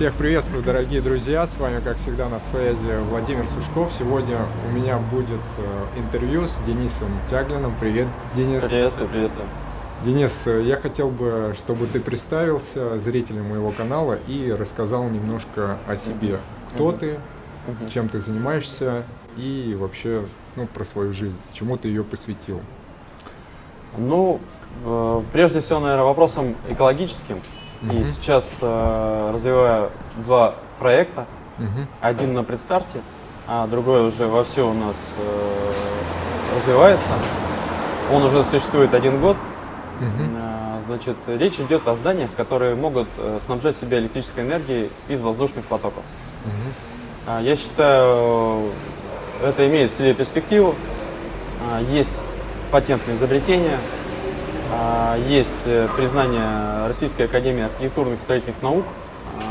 Всех приветствую, дорогие друзья! С вами, как всегда, на связи Владимир Сушков. Сегодня у меня будет э, интервью с Денисом Тяглиным. Привет, Денис! Приветствую, приветствую. Денис, э, я хотел бы, чтобы ты представился зрителям моего канала и рассказал немножко о себе. Кто ты, чем ты занимаешься и вообще ну, про свою жизнь, чему ты ее посвятил. Ну, э, прежде всего, наверное, вопросом экологическим. Мгм. И сейчас э, развиваю два проекта. Мгм. Один на предстарте, а другой уже вовсю у нас э, развивается. Он уже существует один год. Э, Значит, речь идет о зданиях, которые могут э, снабжать себя электрической энергией из воздушных потоков. А, Я считаю, это имеет в себе перспективу. А, Есть патентные изобретения, есть э, признание Российской Академии архитектурных и строительных наук, а,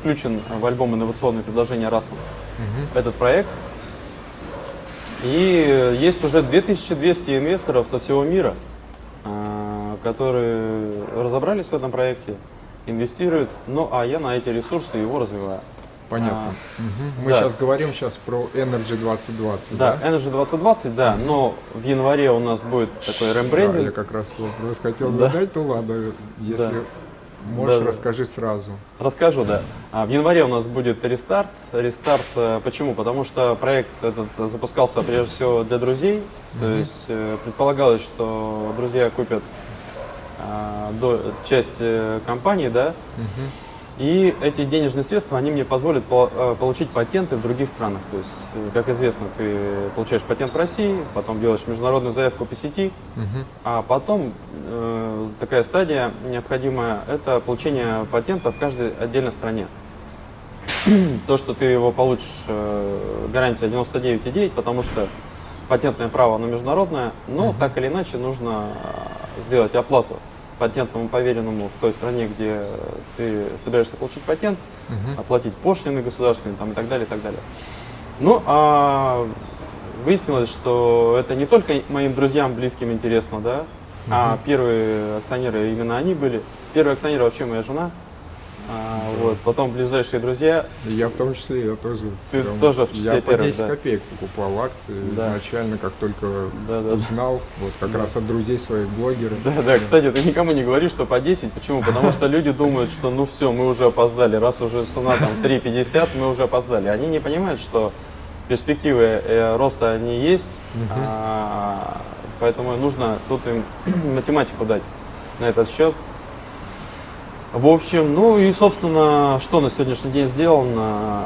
включен в альбом «Инновационные предложения РАСом» Мгм. этот проект. И э, есть уже 2200 инвесторов со всего мира, а, которые разобрались в этом проекте, инвестируют, ну а я на эти ресурсы его развиваю. Понятно. Мгм. Мы да. сейчас говорим сейчас про Energy 2020, Да, да? Energy 2020, да, но в январе у нас будет такой Да, я рембрендинг. как раз вопрос хотел Да. задать, то ладно, если Да. можешь, Да, расскажи сразу. Расскажу, да. А, В январе у нас будет рестарт. Рестарт э, почему? Потому что проект этот запускался прежде всего для друзей. То Мгм. есть э, предполагалось, что друзья купят а, до, часть э, компании, да, Мгм. И эти денежные средства, они мне позволят по- э, получить патенты в других странах. То есть, э, как известно, ты получаешь патент в России, потом делаешь международную заявку по сети, Мгм. а потом э, такая стадия необходимая – это получение патента в каждой отдельной стране. То, что ты его получишь, э, гарантия 99,9, потому что патентное право, оно международное, но Мгм. так или иначе нужно э, сделать оплату патентному поверенному в той стране, где ты собираешься получить патент, Мгм. оплатить пошлины государственные там, и так далее, и так далее. Ну, а выяснилось, что это не только моим друзьям, близким интересно, да, а Мгм. первые акционеры именно они были. Первый акционер вообще моя жена, а, вот, потом ближайшие друзья. Я в том числе, я тоже. Ты прям- тоже в числе Я по первых, 10 да. копеек покупал акции Да. изначально, как только Да, да, да. узнал, вот как Да. раз от друзей своих блогеров. Да, да, кстати, ты никому не говоришь, что по 10. Почему? Потому что люди думают, что ну все, мы уже опоздали. Раз уже цена там 3,50, мы уже опоздали. Они не понимают, что перспективы э, роста они есть, а, поэтому нужно тут им математику дать на этот счет. В общем, ну и, собственно, что на сегодняшний день сделано?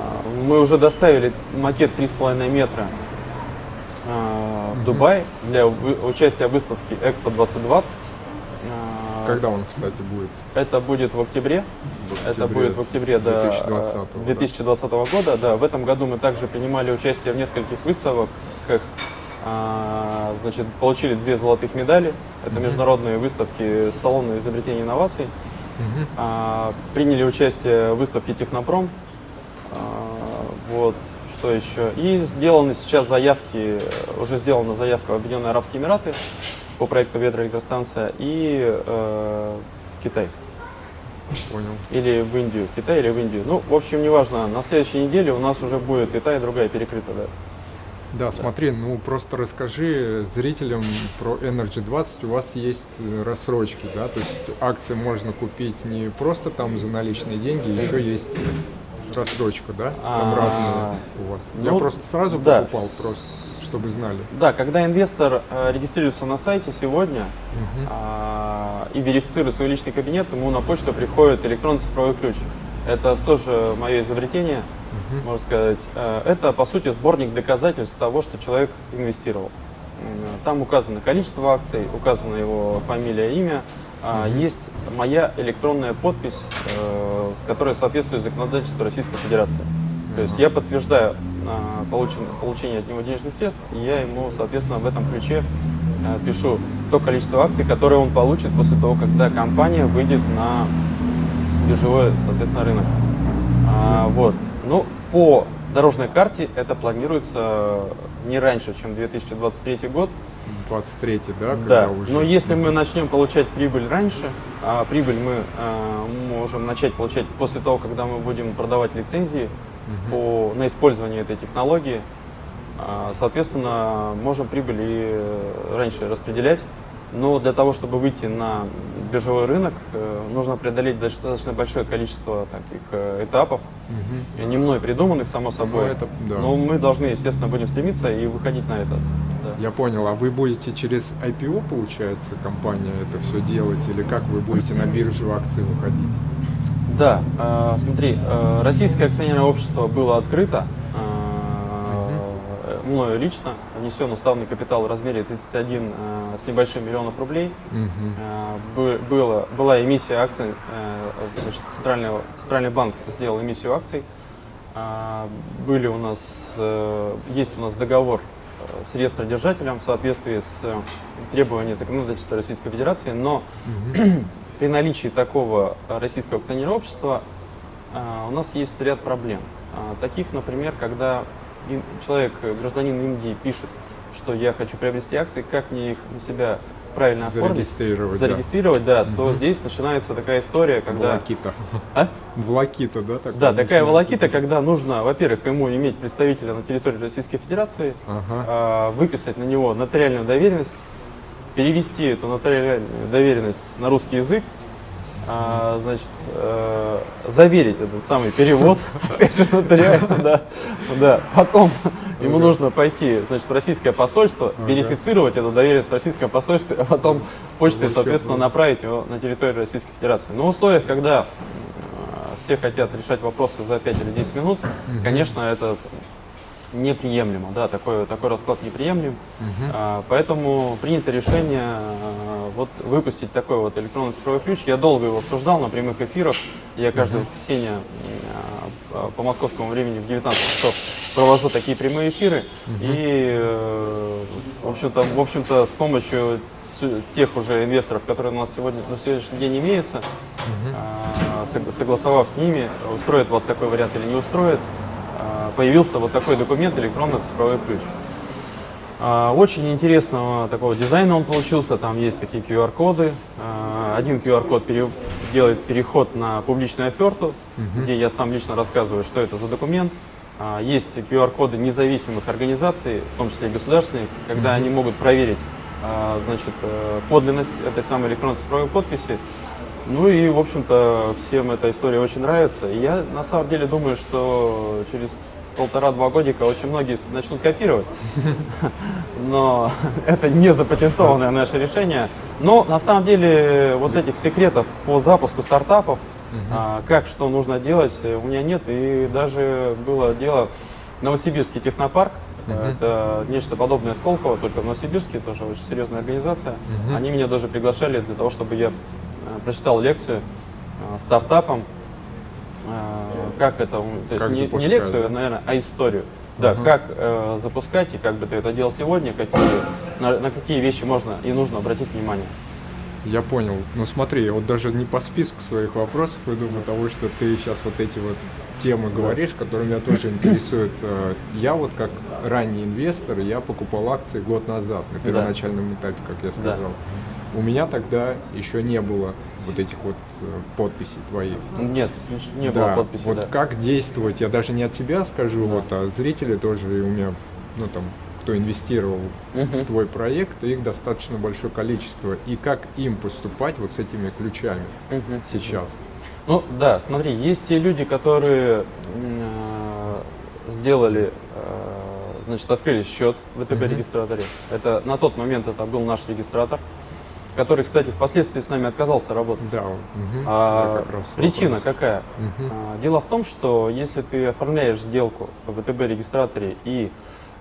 Мы уже доставили макет 3,5 метра а, в. Дубай для участия в выставке Экспо 2020. А, Когда он, кстати, будет? Это будет в октябре. В Это октябре будет в октябре да, 2020 да. 2020 года. Да, в этом году мы также принимали участие в нескольких выставках. А, значит, получили две золотых медали. Это международные выставки салона изобретений и инноваций. А, приняли участие в выставке Технопром. А, вот, что еще? И сделаны сейчас заявки, уже сделана заявка в Объединенные Арабские Эмираты по проекту ветроэлектростанция и э, в Китай. Понял. Или в Индию, в Китай или в Индию. Ну, в общем, неважно. На следующей неделе у нас уже будет и та, и другая перекрыта, да. Да, смотри, ну просто расскажи зрителям про Energy 20. У вас есть э, рассрочки, да? То есть акции можно купить не просто там за наличные деньги, еще есть рассрочка, да? Там А, разные у вас. Я ну, просто сразу да. покупал, просто, чтобы знали. Да, когда инвестор э, регистрируется на сайте сегодня, Мгм. а, и верифицирует свой личный кабинет, ему на почту приходит электронный цифровой ключ. Это тоже мое изобретение, Мгм. можно сказать. Э, Это, по сути, сборник доказательств того, что человек инвестировал. М, Там указано количество акций, указана его фамилия, имя. Мгм. Есть моя электронная подпись, э, с которой соответствует законодательству Российской Федерации. То есть я подтверждаю а, получен- получение от него денежных средств, и я ему, соответственно, в этом ключе э, пишу то количество акций, которые он получит после того, когда компания выйдет на биржевой, соответственно, рынок. А, вот. Ну, по дорожной карте это планируется не раньше, чем 2023 год. 23 да? Да, уже... но если мы начнем получать прибыль раньше, а прибыль мы э, можем начать получать после того, когда мы будем продавать лицензии угу. по, на использование этой технологии, э, соответственно, можем прибыль и раньше распределять. Но для того, чтобы выйти на биржевой рынок, э, нужно преодолеть достаточно большое количество таких э, этапов, угу. не мной придуманных, само собой. Ну, это, да. Но мы должны, естественно, будем стремиться и выходить на это. Да. Я понял. А вы будете через IPO, получается, компания это все делать, или как вы будете на биржу акций выходить? Да, э, смотри, э, российское акционерное общество было открыто мною лично внесен уставный капитал в размере 31 э, с небольшим миллионов рублей. Угу. Э, было, была эмиссия акций, э, значит, центральный, центральный банк сделал эмиссию акций. Э, были у нас, э, есть у нас договор э, с реестродержателем в соответствии с э, требованиями законодательства Российской Федерации, но угу. при наличии такого российского акционерного общества э, у нас есть ряд проблем. Э, таких, например, когда человек, гражданин Индии, пишет, что я хочу приобрести акции, как мне их на себя правильно оформить, зарегистрировать, зарегистрировать да, да угу. то здесь начинается такая история, когда... Волокита. А? Волокита, да? Такая да, такая волокита, когда нужно, во-первых, ему иметь представителя на территории Российской Федерации, ага. а, выписать на него нотариальную доверенность, перевести эту нотариальную доверенность на русский язык, а, значит, э, заверить этот самый перевод, опять же нотариально, да, да. Потом ему нужно пойти, значит, в российское посольство, верифицировать эту доверенность в российском посольстве, а потом почтой, соответственно, направить его на территорию Российской Федерации. Но в условиях, когда э, все хотят решать вопросы за 5 или 10 минут, конечно, это неприемлемо, да, такой, такой расклад неприемлем. Угу. А, поэтому принято решение а, вот выпустить такой вот электронный цифровой ключ. Я долго его обсуждал на прямых эфирах. Я каждое угу. воскресенье а, по московскому времени в 19 часов провожу такие прямые эфиры. Угу. И, э, в общем-то, в общем-то, с помощью тех уже инвесторов, которые у нас сегодня на сегодняшний день имеются, угу. согласовав с ними, устроит вас такой вариант или не устроит, появился вот такой документ электронный цифровой ключ. А, очень интересного такого дизайна он получился, там есть такие QR-коды. А, один QR-код пере, делает переход на публичную оферту, угу. где я сам лично рассказываю, что это за документ. А, есть QR-коды независимых организаций, в том числе и государственных, когда угу. они могут проверить значит, э, подлинность этой самой электронной цифровой подписи ну и, в общем-то, всем эта история очень нравится. И я на самом деле думаю, что через полтора-два годика очень многие начнут копировать. Но это не запатентованное наше решение. Но на самом деле вот этих секретов по запуску стартапов, а, как что нужно делать, у меня нет. И даже было дело Новосибирский технопарк. Это нечто подобное Сколково, только в Новосибирске, тоже очень серьезная организация. Они меня даже приглашали для того, чтобы я Э, прочитал лекцию э, стартапам, э, как это, то есть не, не лекцию, да? наверное, а историю. Да, uh как э, запускать и как бы ты это делал сегодня, какие, на, на какие вещи можно и нужно обратить внимание. Я понял. Ну смотри, вот даже не по списку своих вопросов иду, потому что ты сейчас вот эти вот темы говоришь, которые меня тоже интересуют. Я вот как ранний инвестор, я покупал акции год назад на первоначальном этапе, как я сказал. Да. У меня тогда еще не было вот этих вот э, подписей твоих. Нет, не да, было подписей. Вот да. как действовать, я даже не от тебя скажу, да. вот, а зрители тоже, у меня, ну там, кто инвестировал uh в твой проект, их достаточно большое количество. И как им поступать вот с этими ключами uh сейчас? Ну да, смотри, есть те люди, которые э, сделали, э, значит, открыли счет в ВТБ-регистраторе. uh Это на тот момент это был наш регистратор который, кстати, впоследствии с нами отказался работать. Да. Угу. А, как раз причина вопрос. какая? Угу. А, дело в том, что если ты оформляешь сделку в ВТБ регистраторе и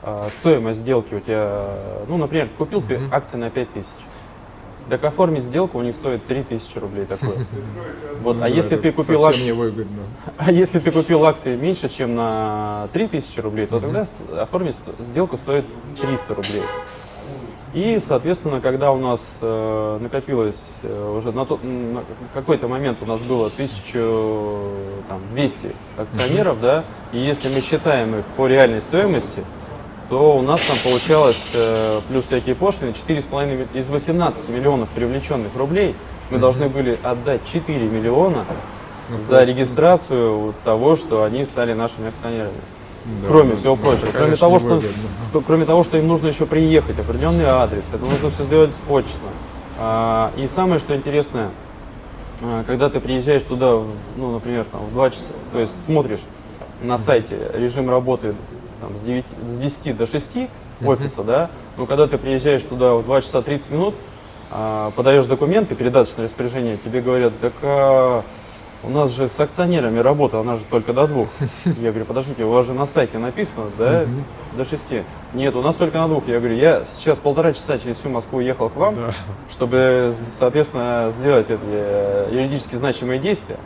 а, стоимость сделки у тебя, ну, например, купил угу. ты акции на 5000, так оформить сделку у них стоит 3000 рублей такое. Вот, а если ты купил акции, а если ты купил акции меньше, чем на 3000 рублей, то тогда оформить сделку стоит 300 рублей. И, соответственно, когда у нас э, накопилось э, уже на, тот, на какой-то момент у нас было 1200 акционеров, да, и если мы считаем их по реальной стоимости, то у нас там получалось, э, плюс всякие пошлины, 4,5 из 18 миллионов привлеченных рублей мы должны были отдать 4 миллиона ну, за регистрацию того, что они стали нашими акционерами. Да, кроме да, всего да, прочего. кроме того, что, что, кроме того, что им нужно еще приехать, определенный адрес, это нужно все сделать почтно. А, и самое, что интересное, а, когда ты приезжаешь туда, ну, например, там, в 2 часа, то есть смотришь на сайте режим работы там, с, 9, с 10 до 6 офиса, да, но когда ты приезжаешь туда в 2 часа 30 минут, а, подаешь документы, передаточное распоряжение, тебе говорят, так а, у нас же с акционерами работа, она же только до двух. Я говорю, подождите, у вас же на сайте написано, да, до шести. Нет, у нас только на двух. Я говорю, я сейчас полтора часа через всю Москву ехал к вам, да. чтобы, соответственно, сделать эти э, юридически значимые действия.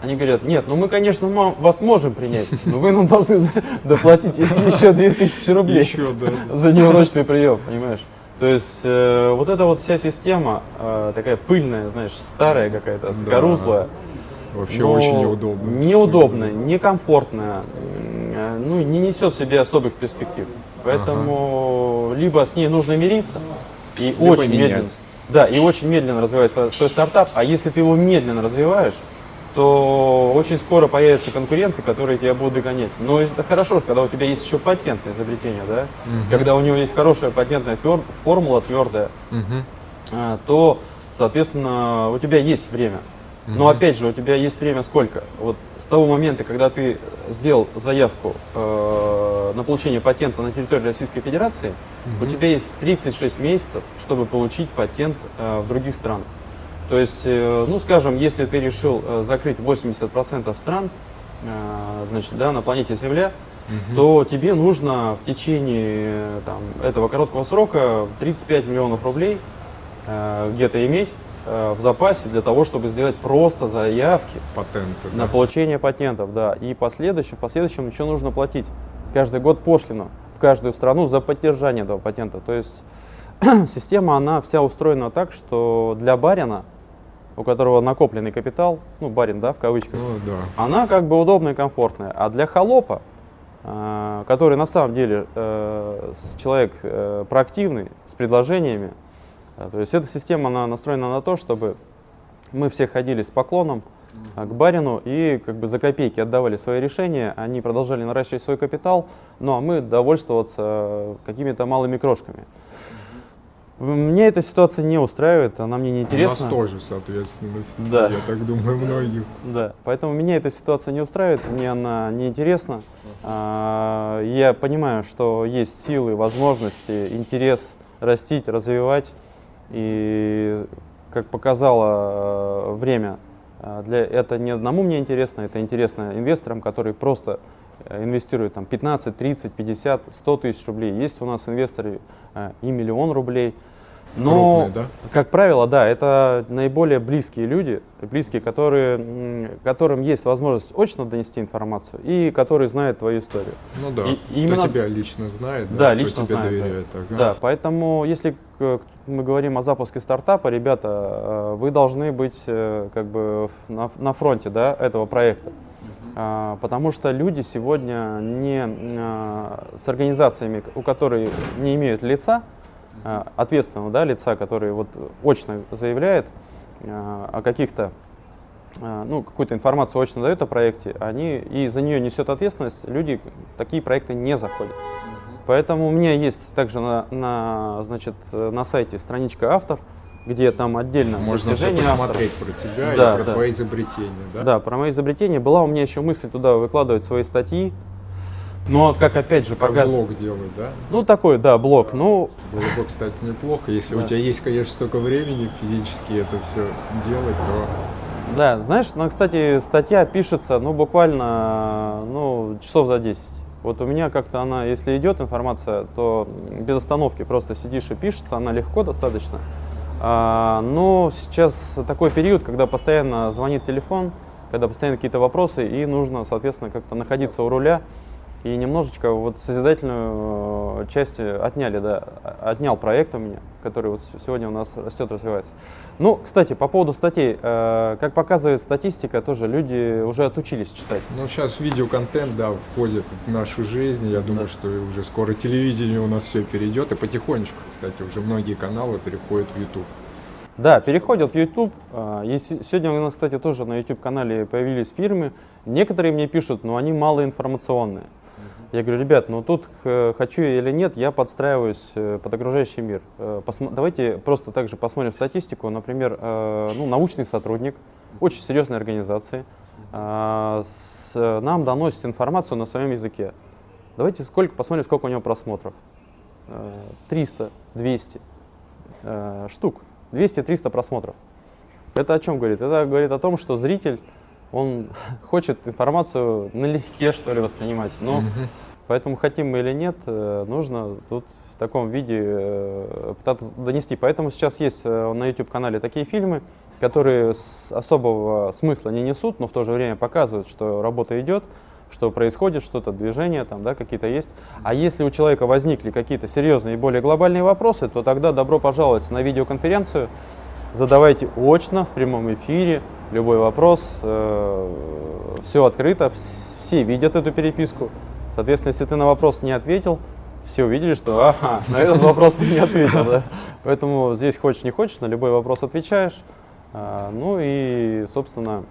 Они говорят, нет, ну мы, конечно, вас можем принять, но вы нам должны доплатить еще 2000 рублей еще, да. за неурочный прием, понимаешь? То есть э, вот эта вот вся система э, такая пыльная, знаешь, старая какая-то, скорузлая. Да. Вообще очень неудобно. Неудобная, некомфортная, э, ну не несет в себе особых перспектив. Поэтому ага. либо с ней нужно мириться и либо очень менять. медленно, да, и очень медленно развивать свой, стартап. А если ты его медленно развиваешь, то очень скоро появятся конкуренты, которые тебя будут догонять. Но это хорошо, когда у тебя есть еще патентное изобретение, да, угу. когда у него есть хорошая патентная формула твердая, угу. то, соответственно, у тебя есть время. Но опять же, у тебя есть время сколько? Вот с того момента, когда ты сделал заявку э, на получение патента на территории Российской Федерации, угу. у тебя есть 36 месяцев, чтобы получить патент э, в других странах. То есть, э, ну, скажем, если ты решил э, закрыть 80% стран, э, значит, да, на планете Земля, угу. то тебе нужно в течение там, этого короткого срока 35 миллионов рублей где-то иметь в запасе для того, чтобы сделать просто заявки Патенты, на да. получение патентов, да. И последующем, последующем еще нужно платить каждый год пошлину в каждую страну за поддержание этого патента. То есть система, она вся устроена так, что для барина у которого накопленный капитал, ну, барин, да, в кавычках, ну, да. она как бы удобная и комфортная. А для холопа, э, который на самом деле э, человек э, проактивный, с предложениями, э, то есть эта система она настроена на то, чтобы мы все ходили с поклоном э, к барину и как бы за копейки отдавали свои решения, они продолжали наращивать свой капитал, ну а мы довольствоваться э, какими-то малыми крошками. Мне эта ситуация не устраивает, она мне не интересна. Нас тоже, соответственно. Да. Я так думаю, многих. Да. Поэтому меня эта ситуация не устраивает, мне она не интересна. А, я понимаю, что есть силы, возможности, интерес растить, развивать. И как показало э, время, э, для, это не одному мне интересно, это интересно инвесторам, которые просто э, инвестируют там 15, 30, 50, 100 тысяч рублей. Есть у нас инвесторы и миллион рублей. Но, Крупные, да? как правило, да, это наиболее близкие люди, близкие, которые, которым есть возможность очно донести информацию и которые знают твою историю. Ну да, и, кто именно... тебя лично знает, да, да лично тебе знает, доверяет. Да. Ага. да, поэтому если мы говорим о запуске стартапа, ребята, э, вы должны быть э, как бы на, на фронте да, этого проекта. Uh-huh. Потому что люди сегодня не а, с организациями, у которых не имеют лица, Э, ответственного да, лица, который вот очно заявляет э, о каких-то э, ну, какую-то информацию очно дает о проекте, они и за нее несет ответственность, люди такие проекты не заходят. Поэтому у меня есть также на, на, значит, на сайте страничка автор, где там отдельно Можно достижение посмотреть автора. про тебя да, и про да. твои изобретения. Да? да, про мои изобретения. Была у меня еще мысль туда выкладывать свои статьи, но как опять же показывает. блог делать, да? Ну такой, да, блог. Ну. Было бы, кстати, неплохо. Если да. у тебя есть, конечно, столько времени физически это все делать, то. Да, знаешь, ну, кстати, статья пишется, ну, буквально, ну, часов за 10. Вот у меня как-то она, если идет информация, то без остановки просто сидишь и пишется, она легко достаточно. А, но сейчас такой период, когда постоянно звонит телефон, когда постоянно какие-то вопросы, и нужно, соответственно, как-то находиться у руля и немножечко вот созидательную э, часть отняли, да, отнял проект у меня, который вот сегодня у нас растет, развивается. Ну, кстати, по поводу статей, э, как показывает статистика, тоже люди уже отучились читать. Ну, сейчас видеоконтент, да, входит в нашу жизнь, я думаю, да. что уже скоро телевидение у нас все перейдет, и потихонечку, кстати, уже многие каналы переходят в YouTube. Да, переходят в YouTube. А, сегодня у нас, кстати, тоже на YouTube-канале появились фирмы. Некоторые мне пишут, но они малоинформационные. Я говорю, ребят, ну тут хочу я или нет, я подстраиваюсь э, под окружающий мир. Э, посмо давайте просто также посмотрим статистику. Например, э, ну, научный сотрудник очень серьезной организации а, нам доносит информацию на своем языке. Давайте сколько, посмотрим, сколько у него просмотров. 300, 200 штук. 200-300 просмотров. Это о чем говорит? Это говорит о том, что зритель, он хочет информацию налегке, что ли, воспринимать. Но угу. поэтому, хотим мы или нет, э, нужно тут в таком виде э, пытаться донести. Поэтому сейчас есть э, на YouTube-канале такие фильмы, которые особого смысла не несут, но в то же время показывают, что работа идет, что происходит, что-то движение там, да, какие-то есть. А если у человека возникли какие-то серьезные и более глобальные вопросы, то тогда добро пожаловать на видеоконференцию. Задавайте очно в прямом эфире любой вопрос. Э, все открыто, все видят эту переписку. Соответственно, если ты на вопрос не ответил, все увидели, что ага, на этот вопрос не ответил. Да? Поэтому здесь хочешь не хочешь, на любой вопрос отвечаешь. А, ну и, собственно,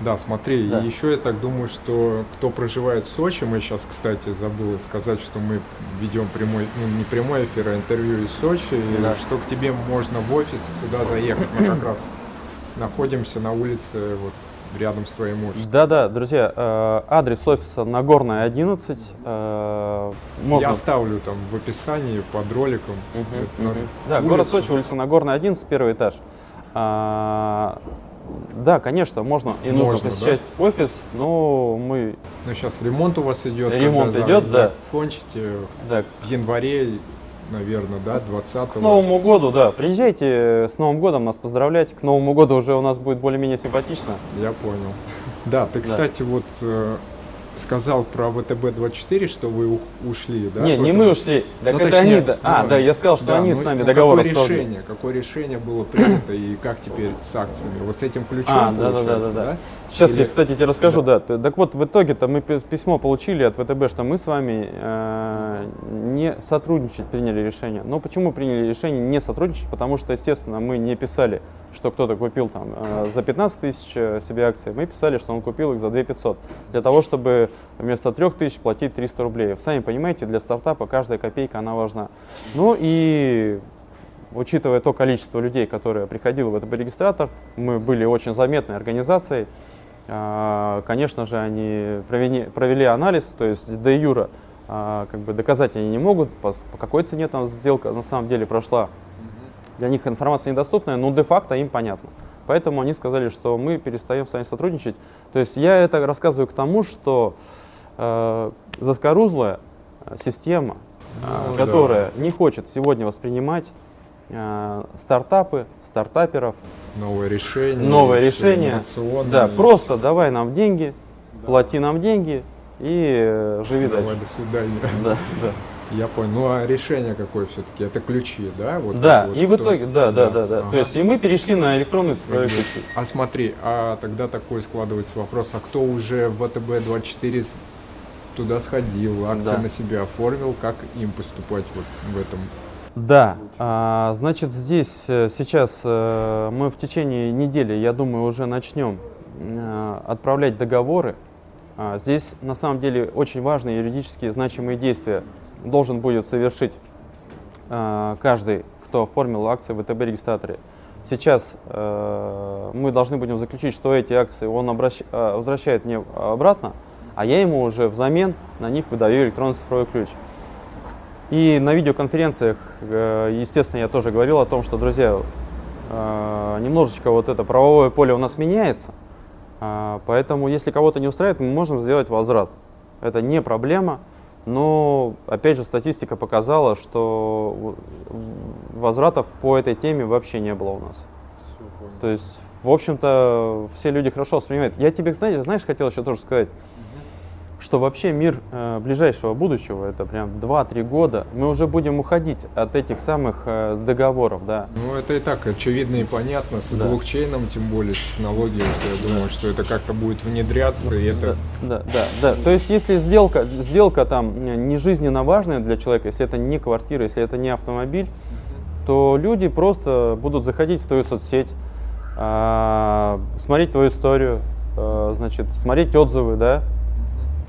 да, смотри, да. еще я так думаю, что кто проживает в Сочи, мы сейчас, кстати, забыл сказать, что мы ведем прямой, ну не прямой эфир, а интервью из Сочи, да. и что к тебе можно в офис сюда заехать. Мы как раз находимся на улице вот рядом с твоим офисом. Да-да, друзья, э, адрес офиса Нагорная 11. Э, можно... Я оставлю там в описании под роликом. Угу, угу. Да, улицу. город Сочи, улица Нагорная 11, первый этаж. А, да, конечно, можно и можно нужно посещать да? офис, но мы... Ну, сейчас ремонт у вас идет. Ремонт идет, за, да. Закончите да. в январе, наверное, да, 20 -го. К Новому году, да. Приезжайте с Новым годом нас поздравлять. К Новому году уже у нас будет более-менее симпатично. Я понял. Да, ты, кстати, да. вот э, сказал про ВТБ-24, что вы ушли, да? Не, не мы ушли, так ну, это точнее, они, да. А, да, я сказал, что да, они ну, с нами ну, договор какое решение, какое решение было принято и как теперь с акциями? Вот с этим ключом А, да, да, да, да, да. Сейчас Или... я, кстати, тебе расскажу, да. да. Так вот, в итоге-то мы письмо получили от ВТБ, что мы с вами э, не сотрудничать приняли решение. Но почему приняли решение не сотрудничать? Потому что, естественно, мы не писали, что кто-то купил там э, за 15 тысяч э, себе акции. Мы писали, что он купил их за 2 500. Для того, чтобы вместо 3 тысяч платить 300 рублей. Сами понимаете, для стартапа каждая копейка, она важна. Ну и учитывая то количество людей, которые приходило в этот регистратор, мы были очень заметной организацией. А, конечно же, они провели, провели анализ, то есть до юра а, как бы доказать они не могут, по, по какой цене там сделка на самом деле прошла. Для них информация недоступная, но де-факто им понятно. Поэтому они сказали, что мы перестаем с вами сотрудничать. То есть я это рассказываю к тому, что э, заскорузлая система, ну, которая да. не хочет сегодня воспринимать э, стартапы, стартаперов. Новое решение. Новое решение. Да, просто давай нам деньги, да. плати нам деньги и э, живи давай, дальше. до свидания. Да, да. Я понял. Ну а решение какое все-таки? Это ключи, да? Вот да, вот, и в итоге, да, да, да, да. Ага. То есть и мы перешли на электронные цифровые ключи. А смотри, а тогда такой складывается вопрос, а кто уже в ВТБ-24 туда сходил, акции да. на себя оформил, как им поступать вот в этом да, а, значит, здесь э, сейчас а, мы в течение недели, я думаю, уже начнем а, отправлять договоры. А, здесь на самом деле очень важные юридически значимые действия должен будет совершить а, каждый, кто оформил акции в ВТБ-регистраторе. Сейчас э, мы должны будем заключить, что эти акции он обращ, э, возвращает мне обратно, а я ему уже взамен на них выдаю электронный цифровой ключ. И на видеоконференциях, э, естественно, я тоже говорил о том, что, друзья, э, немножечко вот это правовое поле у нас меняется, э, поэтому если кого-то не устраивает, мы можем сделать возврат. Это не проблема. Но, опять же, статистика показала, что возвратов по этой теме вообще не было у нас. То есть, в общем-то, все люди хорошо воспринимают. Я тебе, знаешь, знаешь, хотел еще тоже сказать, что вообще мир э, ближайшего будущего, это прям 2-3 года, мы уже будем уходить от этих самых э, договоров, да. Ну, это и так очевидно и понятно, с да. блокчейном, тем более с технологией, что я думаю, да. что это как-то будет внедряться, и это... Да, да, да, да. То есть, если сделка, сделка там не жизненно важная для человека, если это не квартира, если это не автомобиль, то люди просто будут заходить в твою соцсеть, э, смотреть твою историю, э, значит, смотреть отзывы, да,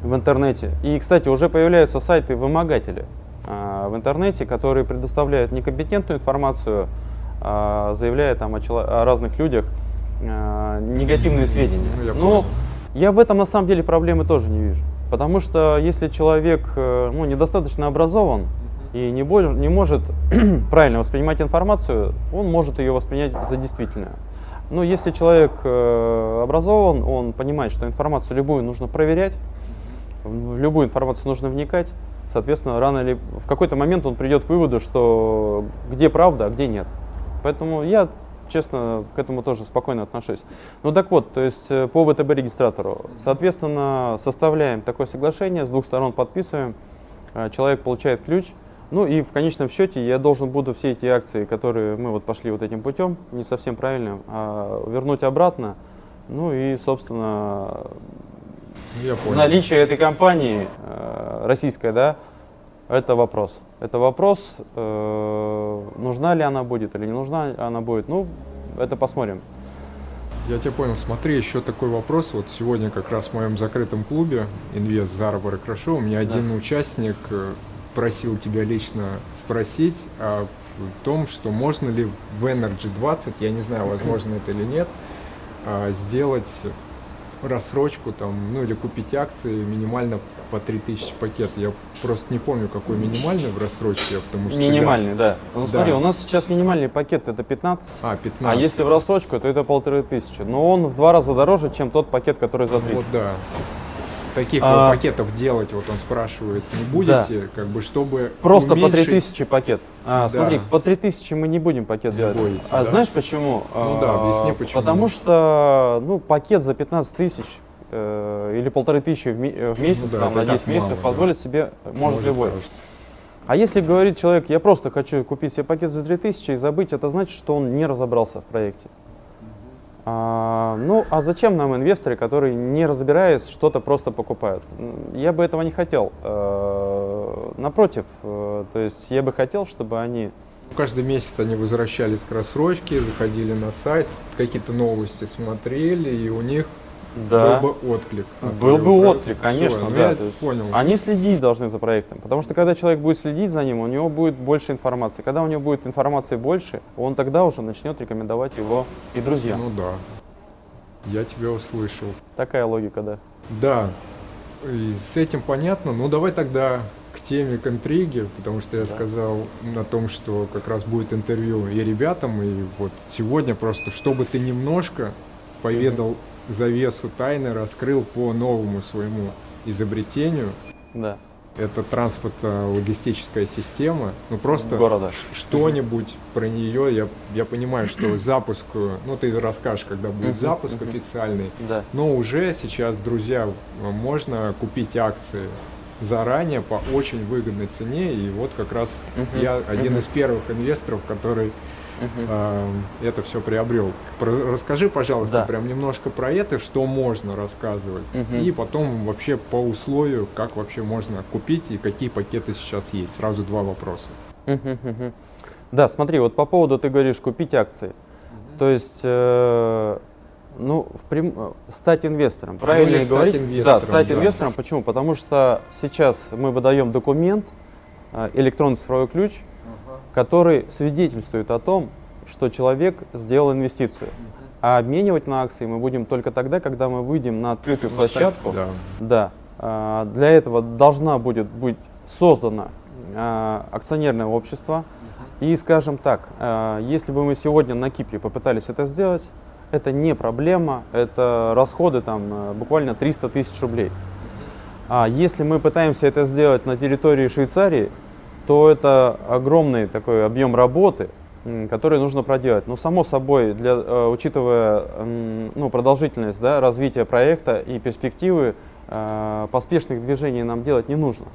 в интернете. И, кстати, уже появляются сайты-вымогатели э, в интернете, которые предоставляют некомпетентную информацию, э, заявляя там о, о разных людях э, негативные сведения. Ну, я Но я в этом на самом деле проблемы тоже не вижу. Потому что если человек ну, недостаточно образован и не, бож, не может правильно воспринимать информацию, он может ее воспринять за действительную. Но если человек образован, он понимает, что информацию любую нужно проверять, в любую информацию нужно вникать. Соответственно, рано или в какой-то момент он придет к выводу, что где правда, а где нет. Поэтому я, честно, к этому тоже спокойно отношусь. Ну так вот, то есть э, по ВТБ-регистратору, соответственно, составляем такое соглашение, с двух сторон подписываем, э, человек получает ключ, ну и в конечном счете я должен буду все эти акции, которые мы вот пошли вот этим путем, не совсем правильным, а вернуть обратно. Ну и, собственно, я понял. Наличие этой компании э, российской, да, это вопрос. Это вопрос, э, нужна ли она будет или не нужна она будет. Ну, это посмотрим. Я тебя понял. Смотри, еще такой вопрос. Вот сегодня как раз в моем закрытом клубе «Инвест заработок хорошо» у меня да. один участник э, просил тебя лично спросить о том, что можно ли в Energy 20, я не знаю, возможно это или нет, а, сделать рассрочку там, ну или купить акции минимально по 3000 пакет. Я просто не помню, какой минимальный в рассрочке, потому что... Минимальный, я... да. Ну да. смотри, у нас сейчас минимальный пакет это 15, а, 15. а если в рассрочку, то это полторы тысячи. Но он в два раза дороже, чем тот пакет, который за 30. Вот, да таких а, пакетов делать, вот он спрашивает, не будете, да. как бы, чтобы Просто уменьшить... по 3000 пакет. А, да. Смотри, по 3000 мы не будем пакет не делать. Будете, а да? знаешь почему? Ну да, объясни а, почему. Потому что, ну, пакет за 15 тысяч э, или полторы тысячи в, в месяц, ну, да, там, на 10 месяцев, мало, позволить да. себе может, может любой. Кажется. А если говорит человек, я просто хочу купить себе пакет за 3000 и забыть, это значит, что он не разобрался в проекте. А, ну, а зачем нам инвесторы, которые, не разбираясь, что-то просто покупают? Я бы этого не хотел. А, напротив, а, то есть я бы хотел, чтобы они... Каждый месяц они возвращались к рассрочке, заходили на сайт, какие-то новости смотрели, и у них да. был бы отклик. Был бы отклик, конечно, Все, да. есть понял. Они следить должны за проектом, потому что когда человек будет следить за ним, у него будет больше информации. Когда у него будет информации больше, он тогда уже начнет рекомендовать его и друзьям. Ну да, я тебя услышал. Такая логика, да. Да, и с этим понятно. Ну давай тогда к теме к интриге, потому что я да. сказал на том, что как раз будет интервью и ребятам, и вот сегодня просто, чтобы ты немножко поведал mm-hmm завесу тайны раскрыл по новому своему изобретению. Да. Это транспортно-логистическая система. Ну просто города. что-нибудь про нее. Я, я понимаю, что запуск, ну ты расскажешь, когда будет запуск официальный. Да. Но уже сейчас, друзья, можно купить акции заранее по очень выгодной цене. И вот как раз я один из первых инвесторов, который uh это все приобрел. Расскажи, пожалуйста, да. прям немножко про это, что можно рассказывать, uh и потом вообще по условию, как вообще можно купить и какие пакеты сейчас есть. Сразу два вопроса. uh Да, смотри, вот по поводу ты говоришь купить акции. uh То есть э, ну, в прям... стать инвестором. Правильно ну, говорить? Инвестором, да, стать да. инвестором. Почему? Потому что сейчас мы выдаем документ, э, электронный цифровой ключ, который свидетельствует о том, что человек сделал инвестицию. А обменивать на акции мы будем только тогда, когда мы выйдем на открытую ну, площадку. Да. да. А, для этого должна будет быть создана а, акционерное общество. И скажем так, а, если бы мы сегодня на Кипре попытались это сделать, это не проблема, это расходы там буквально 300 тысяч рублей. А если мы пытаемся это сделать на территории Швейцарии, то это огромный такой объем работы, который нужно проделать. Но само собой, для, э, учитывая ну, продолжительность да, развития проекта и перспективы, э, поспешных движений нам делать не нужно.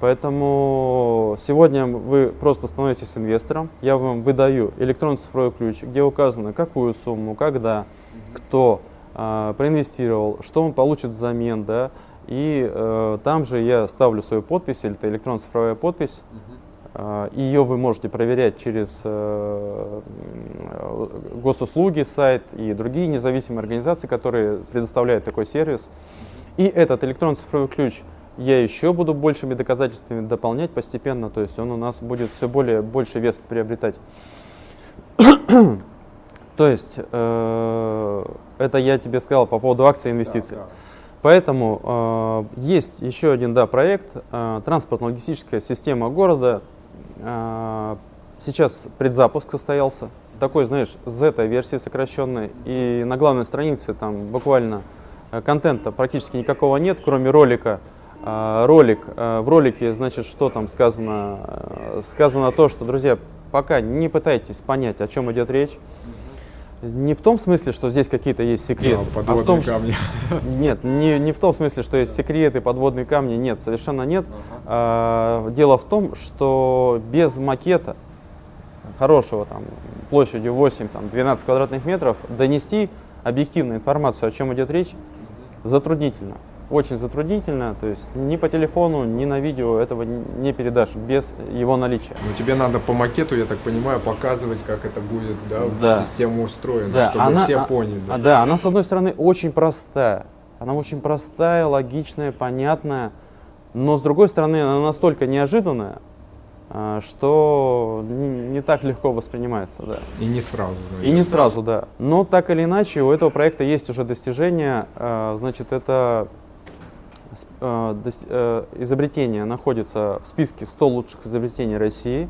Поэтому сегодня вы просто становитесь инвестором, я вам выдаю электронный цифровой ключ, где указано, какую сумму, когда, кто э, проинвестировал, что он получит взамен, да, и э, там же я ставлю свою подпись, или это электронная цифровая подпись, э, ее вы можете проверять через э, госуслуги, сайт и другие независимые организации, которые предоставляют такой сервис. И этот электронный цифровой ключ – я еще буду большими доказательствами дополнять постепенно, то есть он у нас будет все более больше вес приобретать. то есть э, это я тебе сказал по поводу акций и инвестиций. Да, да. Поэтому э, есть еще один да, проект, э, транспортно-логистическая система города. Э, сейчас предзапуск состоялся в такой, знаешь, Z-версии сокращенной. И на главной странице там буквально э, контента практически никакого нет, кроме ролика а, ролик. А, в ролике, значит, что там сказано? А, сказано то, что, друзья, пока не пытайтесь понять, о чем идет речь. Не в том смысле, что здесь какие-то есть секреты, а в том, камни. Что, нет, не, не в том смысле, что есть секреты, подводные камни, нет, совершенно нет. Ага. дело в том, что без макета хорошего, там, площадью 8-12 квадратных метров, донести объективную информацию, о чем идет речь, затруднительно очень затруднительно, то есть ни по телефону, ни на видео этого не передашь без его наличия. Ну тебе надо по макету, я так понимаю, показывать, как это будет, да, да. система устроена, да. чтобы она, все поняли. Да? да, она с одной стороны очень простая, она очень простая, логичная, понятная, но с другой стороны она настолько неожиданная, а, что не, не так легко воспринимается, да. И не сразу. Наверное. И не сразу, да. Но так или иначе у этого проекта есть уже достижения, а, значит, это изобретение находится в списке 100 лучших изобретений России.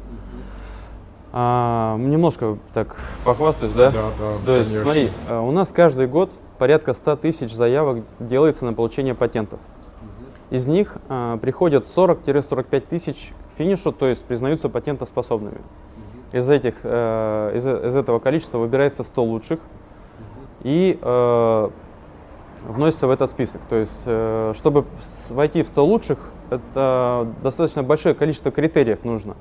А, немножко так похвастаюсь, да? Да, да. То есть, конечно. смотри, э, у нас каждый год порядка 100 тысяч заявок делается на получение патентов. Из них а, приходят 40-45 тысяч к финишу, то есть признаются патентоспособными. Из, этих, э, из, из этого количества выбирается 100 лучших. И э, вносится в этот список. То есть, э, чтобы войти в 100 лучших, это достаточно большое количество критериев нужно.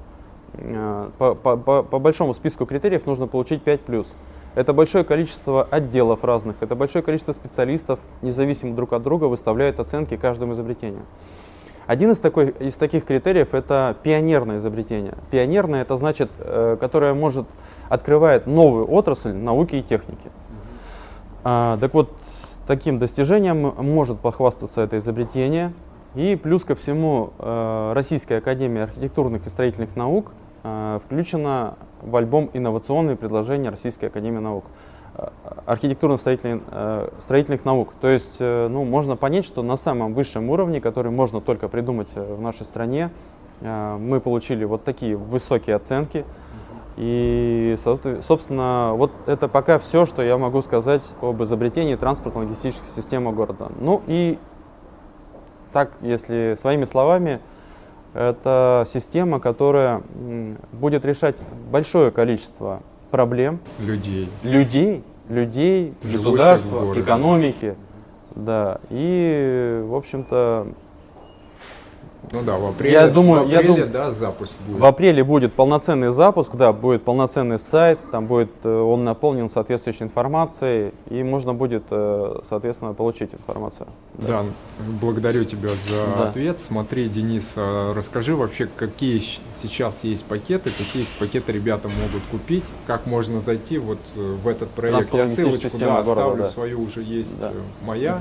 Э, по, по, по, большому списку критериев нужно получить 5+. Это большое количество отделов разных, это большое количество специалистов, независимо друг от друга, выставляют оценки каждому изобретению. Один из, такой, из таких критериев – это пионерное изобретение. Пионерное – это значит, э, которое может, открывает новую отрасль науки и техники. А, так вот, Таким достижением может похвастаться это изобретение. И плюс ко всему э, Российская Академия архитектурных и строительных наук э, включена в альбом «Инновационные предложения Российской Академии наук» э, архитектурно-строительных строительных наук. То есть ну, можно понять, что на самом высшем уровне, который можно только придумать в нашей стране, мы получили вот такие высокие оценки. И, собственно, вот это пока все, что я могу сказать об изобретении транспортно-логистической системы города. Ну и так, если своими словами, это система, которая будет решать большое количество проблем. Людей. Людей, людей, государства, экономики. Да, и, в общем-то, ну да, в апреле, я думаю, в апреле, я дум... да, запуск будет. В апреле будет полноценный запуск, да, будет полноценный сайт, там будет э, он наполнен соответствующей информацией, и можно будет, э, соответственно, получить информацию. Да, да благодарю тебя за да. ответ. Смотри, Денис, а расскажи вообще, какие сейчас есть пакеты, какие пакеты ребята могут купить, как можно зайти вот э, в этот проект. Я ссылочку да, оставлю да. свою, уже есть да. моя.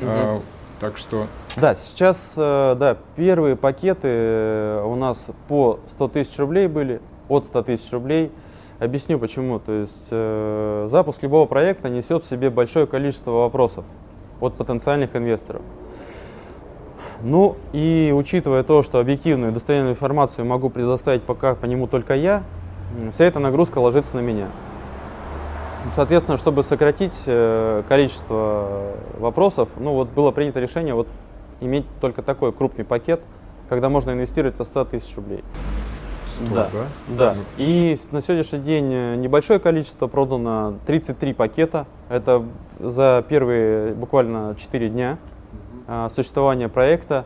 Угу. А, так что... Да, сейчас, э, да, первые пакеты э, у нас по 100 тысяч рублей были, от 100 тысяч рублей. Объясню почему. То есть э, запуск любого проекта несет в себе большое количество вопросов от потенциальных инвесторов. Ну и учитывая то, что объективную достоверную информацию могу предоставить пока по нему только я, вся эта нагрузка ложится на меня. Соответственно, чтобы сократить э, количество вопросов, ну вот было принято решение вот иметь только такой крупный пакет, когда можно инвестировать до 100 тысяч рублей. 100, да, да? Да. Ну. И на сегодняшний день э, небольшое количество продано 33 пакета. Это за первые буквально 4 дня. э, существования проекта.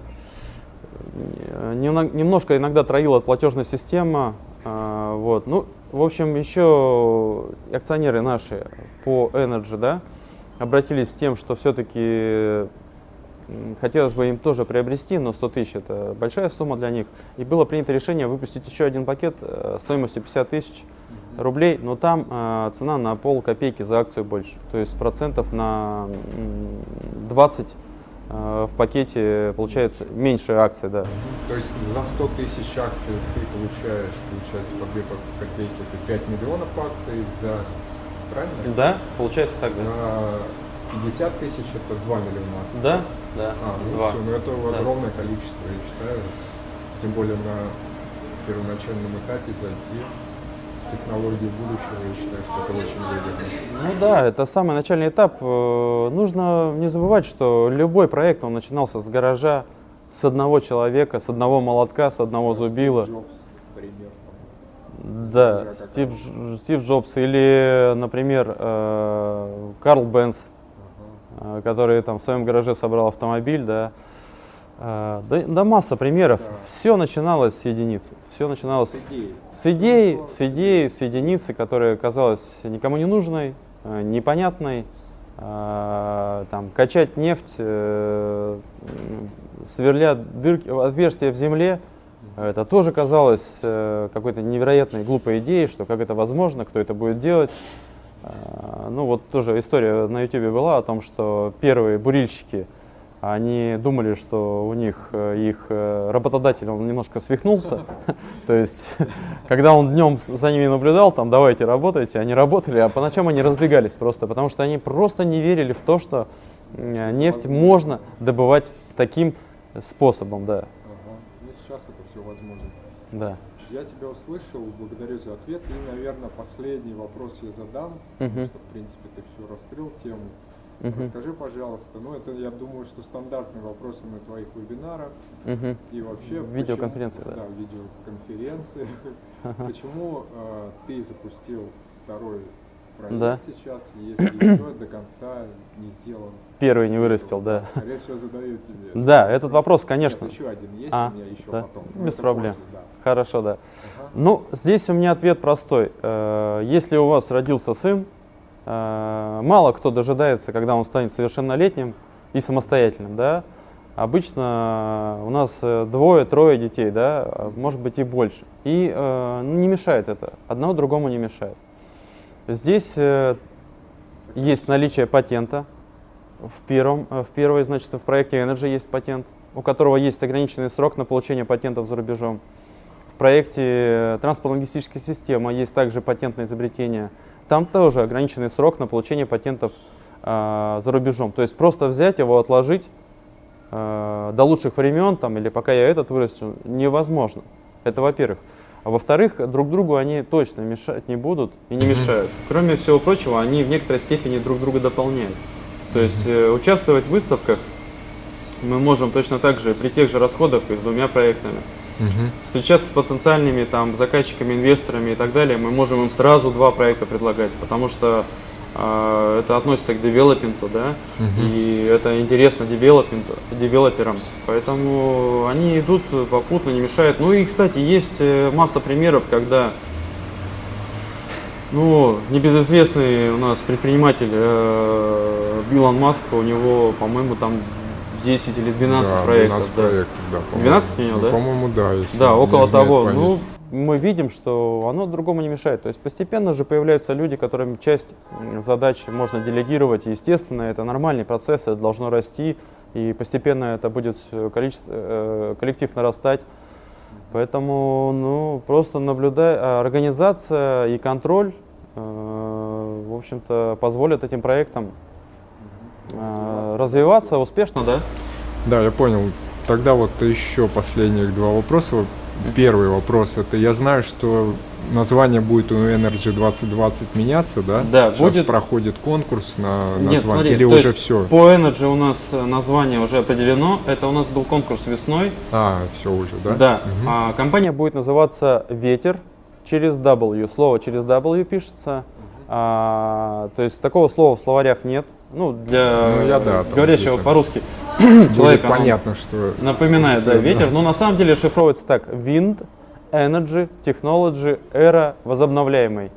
Немножко иногда троила платежная система. Э, вот. Ну, в общем, еще акционеры наши по Energy да, обратились с тем, что все-таки хотелось бы им тоже приобрести, но 100 тысяч это большая сумма для них. И было принято решение выпустить еще один пакет стоимостью 50 тысяч рублей, но там э, цена на пол копейки за акцию больше. То есть процентов на 20 э, в пакете получается меньше акций, да. То есть за 100 тысяч акций ты получаешь, получается, по 2 копейки, это 5 миллионов акций за... Правильно? Да, получается так, за да. 50 тысяч это 2 миллиона акций. Да, да. А, ну 2. все, ну это да. огромное количество, я считаю. Тем более на первоначальном этапе зайти технологии будущего, я считаю, что это очень выгодно. Ну да, это самый начальный этап. Э, нужно не забывать, что любой проект, он начинался с гаража, с одного человека, с одного молотка, с одного зубила. Джобс, пример. Да, Стив, Стив Джобс или, например, э, Карл Бенц, uh-huh. который там в своем гараже собрал автомобиль, да, да, да масса примеров. Да. Все начиналось с единицы. Все начиналось с идеи, с идеи, с, идеи, с единицы, которая казалась никому не нужной, э, непонятной. А, там, качать нефть, э, сверля дырки, отверстия в земле, это тоже казалось э, какой-то невероятной глупой идеей, что как это возможно, кто это будет делать. А, ну вот тоже история на YouTube была о том, что первые бурильщики – они думали, что у них э, их э, работодатель, он немножко свихнулся. То есть, когда он днем за ними наблюдал, там, давайте работайте, они работали, а по ночам они разбегались просто, потому что они просто не верили в то, что э, нефть можно добывать таким способом, да. Ага. Ну, сейчас это все возможно. Да. Я тебя услышал, благодарю за ответ. И, наверное, последний вопрос я задам, угу. что, в принципе, ты все раскрыл тему. Угу. Расскажи, пожалуйста, ну это я думаю, что стандартные вопросы на твоих вебинарах угу. и вообще видеоконференции, почему, да. да, видеоконференции. Почему э, ты запустил второй проект да. сейчас, если еще до конца не сделан? Первый не вырастил, да. Скорее всего, задаю тебе. Да, этот вопрос, конечно. Нет, еще один есть а, у меня еще да? потом. Без проблем. После, да. Хорошо, да. Ага. Ну, здесь у меня ответ простой. Э, если у вас родился сын, мало кто дожидается, когда он станет совершеннолетним и самостоятельным, да. Обычно у нас э, двое-трое детей, да, может быть и больше. И э, ну, не мешает это, одного другому не мешает. Здесь э, есть наличие патента. В, первом, э, в первой, значит, в проекте Energy есть патент, у которого есть ограниченный срок на получение патентов за рубежом. В проекте транспортно-логистическая система есть также патентное изобретение – там тоже ограниченный срок на получение патентов э, за рубежом. То есть просто взять его, отложить э, до лучших времен там, или пока я этот вырасту, невозможно. Это во-первых. А во-вторых, друг другу они точно мешать не будут и не мешают. Кроме всего прочего, они в некоторой степени друг друга дополняют. То есть э, участвовать в выставках мы можем точно так же при тех же расходах и с двумя проектами. Угу. Встречаться с потенциальными там, заказчиками, инвесторами и так далее, мы можем им сразу два проекта предлагать, потому что э, это относится к девелопменту, да, угу. и это интересно девелоперам, поэтому они идут попутно, не мешают. Ну и, кстати, есть э, масса примеров, когда ну, небезызвестный у нас предприниматель э, Билан Маск, у него, по-моему, там 10 или 12 да, проектов. 12 да. проектов, да. 12 у него, да? По-моему, да. Да, около того. Память. Ну, мы видим, что оно другому не мешает. То есть постепенно же появляются люди, которым часть задач можно делегировать. Естественно, это нормальный процесс, это должно расти, и постепенно это будет количество, э, коллектив нарастать. Поэтому, ну, просто наблюдай, а организация и контроль, э, в общем-то, позволят этим проектам Э, развиваться успешно, да? Да, я понял. Тогда вот еще последних два вопроса. Первый вопрос это я знаю, что название будет у Energy 2020 меняться, да? Да, Сейчас будет. проходит конкурс на название. Нет, смотри, или уже все? По Energy у нас название уже определено. Это у нас был конкурс весной. А, все уже, да? Да. Угу. А, компания будет называться Ветер через W. Слово через W пишется. Угу. А, то есть такого слова в словарях нет. Ну, для Ну, я да, говорящего по-русски человека. он понятно, что... Напоминает, да, Всё, ветер. Но на самом деле шифровывается так. Wind, Energy, Technology, Era, возобновляемый.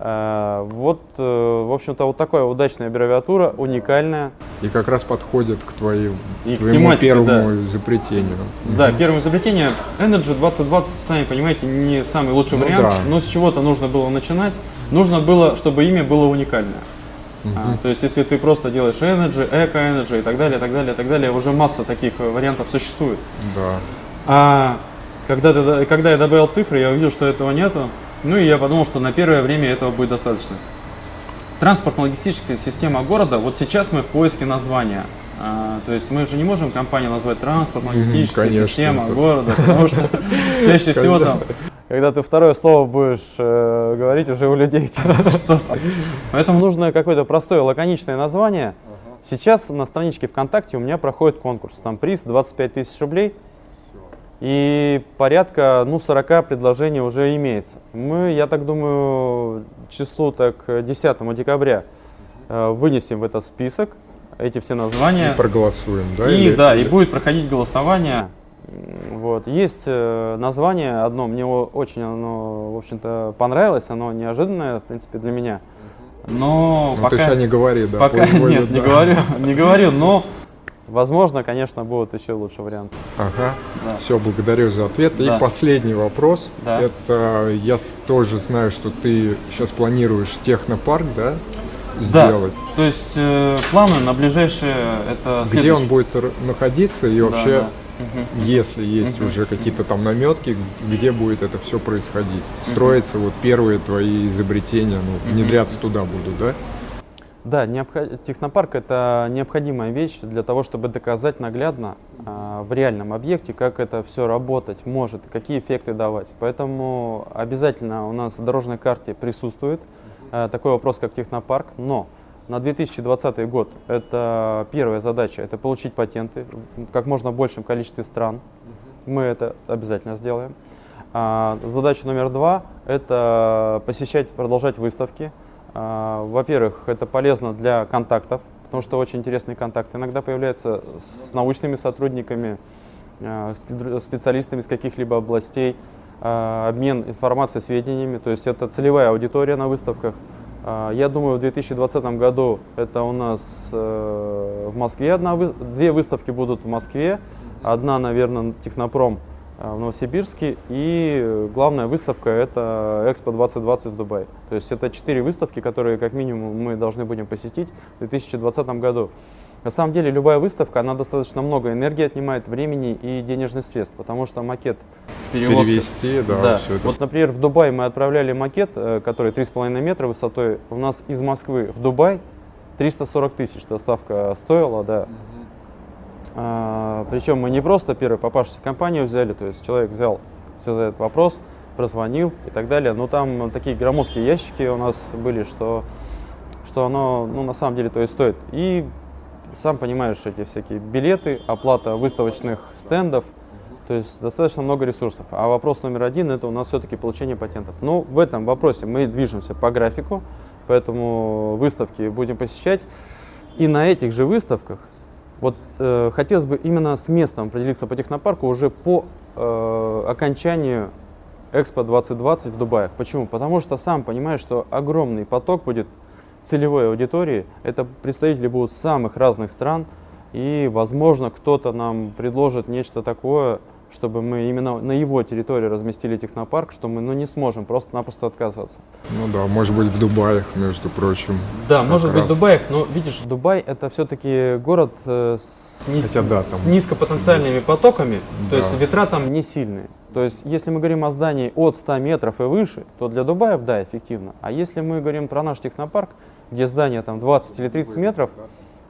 А, вот, э, в общем-то, вот такая удачная аббревиатура, уникальная. И как раз подходит к твоему, И к твоему тематике, первому изобретению. Да, первое изобретение Energy 2020, сами понимаете, не самый лучший Ну вариант, да. но с чего-то нужно было начинать. Нужно было, чтобы имя было уникальное. А, то есть, если ты просто делаешь Energy, Eco Energy и так далее, и так далее, и так далее, уже масса таких э, вариантов существует. Да. А когда, ты когда я добавил цифры, я увидел, что этого нету. Ну и я подумал, что на первое время этого будет достаточно. Транспортно-логистическая система города, вот сейчас мы в поиске названия. А, то есть мы же не можем компанию назвать транспортно-логистическая конечно, система это- города, потому что чаще всего там, когда ты второе слово будешь э, говорить, уже у людей что-то. Поэтому нужно какое-то простое, лаконичное название. Сейчас на страничке ВКонтакте у меня проходит конкурс. Там приз 25 тысяч рублей. И порядка, ну, 40 предложений уже имеется. Мы, я так думаю, числу так к 10 декабря э, вынесем в этот список эти все названия. И проголосуем, да? И или- да, и будет проходить голосование. Вот. Есть э, название одно, мне очень оно, в общем-то, понравилось, оно неожиданное, в принципе, для меня. Но Ну, пока, ты сейчас не говори, да. пока будет, нет, не да. говорю, не говорю, но возможно, конечно, будут еще лучше варианты. Ага. Да. Все, благодарю за ответ. Да. И последний вопрос. Да. Это я тоже знаю, что ты сейчас планируешь технопарк, да? Да. Сделать. То есть э, планы на ближайшее это Где следующее. он будет находиться и Да, вообще, да. Мгм. если есть Мгм. уже какие-то там наметки, где будет это все происходить? Строятся вот первые твои изобретения, ну, внедряться туда будут, да? Да, необхо- технопарк это необходимая вещь для того, чтобы доказать наглядно а, в реальном объекте, как это все работать может, какие эффекты давать. Поэтому обязательно у нас в дорожной карте присутствует а, такой вопрос, как технопарк, но на 2020 год это первая задача, это получить патенты в как можно большем количестве стран. Мы это обязательно сделаем. А, задача номер два – это посещать, продолжать выставки. А, Во-первых, это полезно для контактов, потому что очень интересные контакты иногда появляются с научными сотрудниками, а, с специалистами из каких-либо областей, а, обмен информацией, сведениями, то есть это целевая аудитория на выставках. А, Я думаю, в 2020 году это у нас э, в Москве одна, две выставки будут в Москве, одна, наверное, Технопром э, в Новосибирске, и главная выставка это Экспо 2020 в Дубае. То есть это четыре выставки, которые как минимум мы должны будем посетить в 2020 году. На самом деле любая выставка, она достаточно много энергии отнимает, времени и денежных средств, потому что макет перевозка Перевести, да, да. все это. Вот, например, в Дубай мы отправляли макет, э, который 3,5 метра высотой. У нас из Москвы в Дубай 340 тысяч доставка стоила, да. А, причем мы не просто первую попавшуюся компанию взяли, то есть человек взял за этот вопрос, прозвонил и так далее. Но там такие громоздкие ящики у нас были, что, что оно ну, на самом деле то и стоит. И сам понимаешь, эти всякие билеты, оплата выставочных стендов, то есть достаточно много ресурсов. А вопрос номер один это у нас все-таки получение патентов. Ну, в этом вопросе мы движемся по графику, поэтому выставки будем посещать. И на этих же выставках, вот э, хотелось бы именно с местом определиться по технопарку уже по э, окончанию Экспо 2020 в Дубае. Почему? Потому что сам понимаешь, что огромный поток будет целевой аудитории. Это представители будут самых разных стран. И, возможно, кто-то нам предложит нечто такое, чтобы мы именно на его территории разместили технопарк, что мы ну, не сможем просто-напросто отказаться. Ну да, может быть в Дубаях, между прочим. Да, может быть раз. Дубай, но видишь, Дубай это все-таки город э, с, низ- Хотя да, там- с низкопотенциальными потоками, то Да. есть ветра там не сильные. То есть если мы говорим о здании от 100 метров и выше, то для Дубаев да, эффективно. А если мы говорим про наш технопарк, где здание там 20 или 30 метров,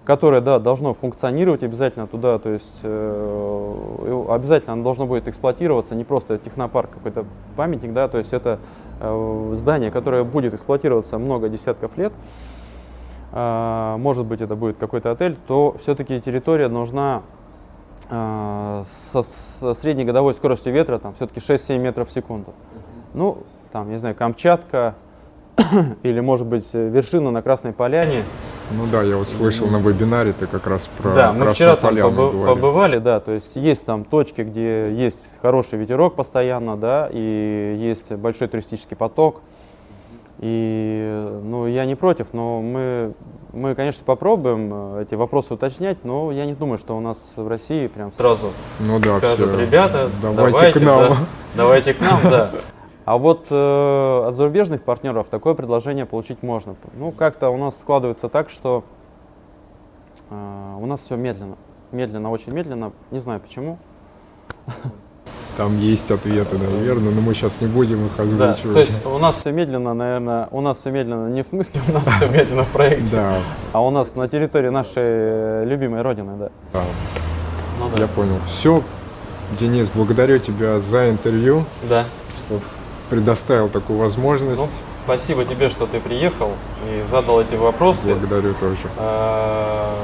которое, да, должно функционировать обязательно туда, то есть э, обязательно оно должно будет эксплуатироваться, не просто технопарк, какой-то памятник, да, то есть это э, здание, которое будет эксплуатироваться много десятков лет, а, может быть это будет какой-то отель, то все-таки территория нужна а, со, со средней годовой скоростью ветра, там все-таки 6-7 метров в секунду. Ну, там, не знаю, Камчатка или, может быть, вершина на Красной Поляне, Ну да, я вот слышал на вебинаре ты как раз про Да, мы вчера там побы- побывали, да, то есть есть там точки, где есть хороший ветерок постоянно, да, и есть большой туристический поток. И, ну, я не против, но мы, мы, конечно, попробуем э, эти вопросы уточнять, но я не думаю, что у нас в России прям сразу Ну да, скажут, все. ребята, давайте, к нам. да, давайте к нам, да. А вот э, от зарубежных партнеров такое предложение получить можно. Ну, как-то у нас складывается так, что э, у нас все медленно. Медленно, очень медленно. Не знаю почему. Там есть ответы, наверное, но мы сейчас не будем их Да, озвучивать. то есть у нас все медленно, наверное, у нас все медленно не в смысле, у нас все медленно в проекте, Да, а у нас на территории нашей э, любимой родины, да. да, Ну я понял. Все, Денис, благодарю тебя за интервью, Да. что предоставил такую возможность. Ну, спасибо тебе, что ты приехал и задал эти вопросы. Благодарю тоже. А,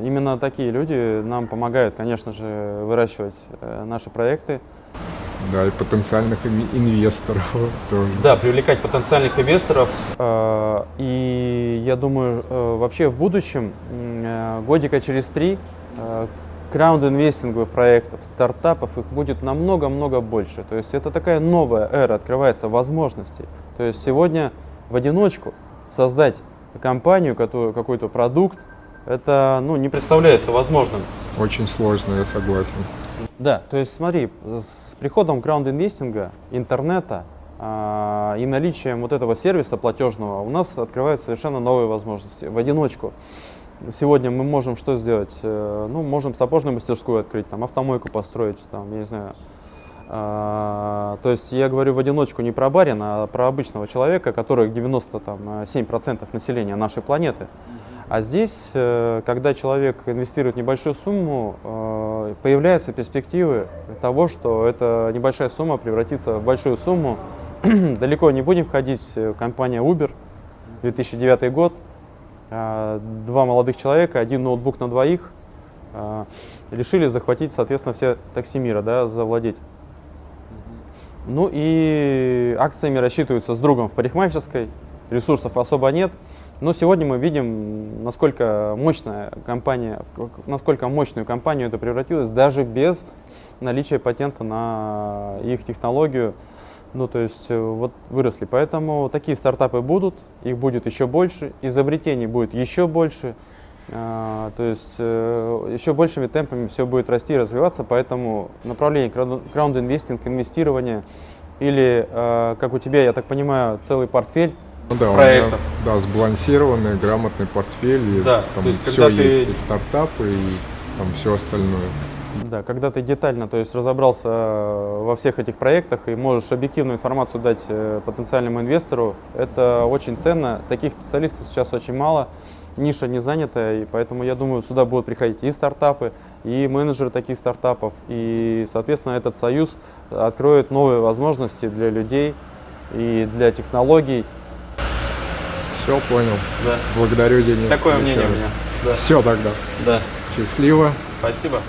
Именно такие люди нам помогают, конечно же, выращивать э, наши проекты. Да, и потенциальных инв- инвесторов тоже. Да, привлекать потенциальных инвесторов. э, И я думаю, э, вообще в будущем, э, годика через три, краунд-инвестинговых проектов, стартапов, их будет намного-много больше. То есть это такая новая эра, открывается возможностей. То есть сегодня в одиночку создать компанию, какой-то продукт, это ну, не представляется возможным. Очень сложно, я согласен. Да, то есть смотри, с приходом краунд-инвестинга, интернета а, и наличием вот этого сервиса платежного у нас открываются совершенно новые возможности. В одиночку. Сегодня мы можем что сделать? Э, Ну, можем сапожную мастерскую открыть, там, автомойку построить, там, я не знаю. А, то есть я говорю в одиночку не про барина, а про обычного человека, который 97% населения нашей планеты. А здесь, э, когда человек инвестирует небольшую сумму, э, появляются перспективы того, что эта небольшая сумма превратится в большую сумму. Далеко не будем ходить. э, Компания Uber, 2009 год, э, два молодых человека, один ноутбук на двоих, э, решили захватить, соответственно, все такси мира, да, завладеть. Ну и акциями рассчитываются с другом в парикмахерской, ресурсов особо нет. Но сегодня мы видим, насколько мощная компания, насколько мощную компанию это превратилось, даже без наличия патента на их технологию. Ну, то есть э, вот выросли. Поэтому такие стартапы будут, их будет еще больше, изобретений будет еще больше. А, то есть э, еще большими темпами все будет расти и развиваться, поэтому направление краунд-инвестинг, инвестирование или, э, как у тебя, я так понимаю, целый портфель Ну да, у проектов. меня, да, сбалансированный, грамотный портфель, и Да, там то есть все когда ты- есть, и стартапы, и там все остальное. Да, когда ты детально, то есть разобрался э, во всех этих проектах и можешь объективную информацию дать э, потенциальному инвестору, это очень ценно. Таких специалистов сейчас очень мало, ниша не занята, и поэтому я думаю, сюда будут приходить и стартапы, и менеджеры таких стартапов, и, соответственно, этот союз откроет новые возможности для людей и для технологий. Все понял. Да. Благодарю, Денис. Такое мнение у меня. Да. Все тогда. да. Счастливо. Спасибо.